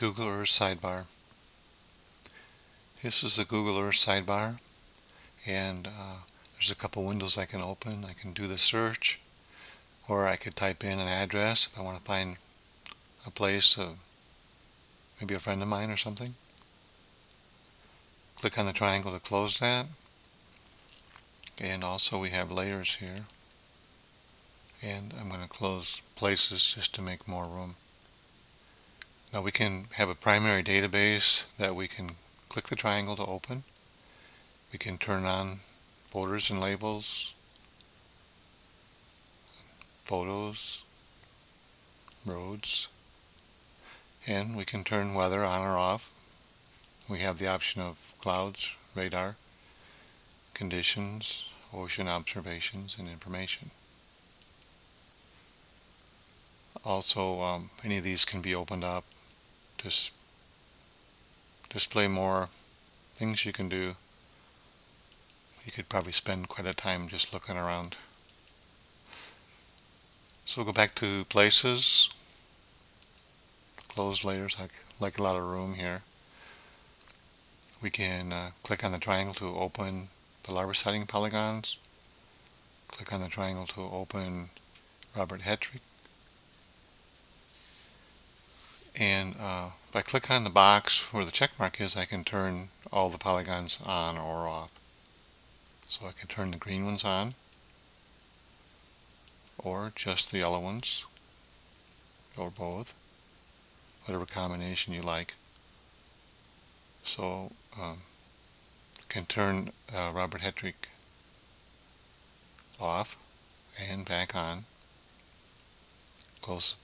Google Earth sidebar. This is the Google Earth sidebar and uh, there's a couple windows I can open. I can do the search or I could type in an address if I want to find a place, maybe a friend of mine or something. Click on the triangle to close that and also we have layers here and I'm going to close places just to make more room. Now we can have a primary database that we can click the triangle to open. We can turn on borders and labels, photos, roads, and we can turn weather on or off. We have the option of clouds, radar, conditions, ocean observations, and information. Also, um, any of these can be opened up just display more things you can do. You could probably spend quite a time just looking around. So we'll go back to places, closed layers, I like a lot of room here. We can uh, click on the triangle to open the larva polygons. Click on the triangle to open Robert Hetrick and uh, if I click on the box where the check mark is I can turn all the polygons on or off. So I can turn the green ones on or just the yellow ones or both whatever combination you like. So um, can turn uh, Robert Hetrick off and back on. Close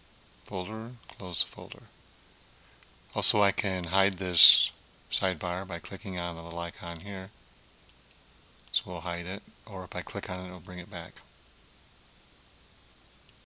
folder close the folder also I can hide this sidebar by clicking on the little icon here. So we'll hide it, or if I click on it, it'll bring it back.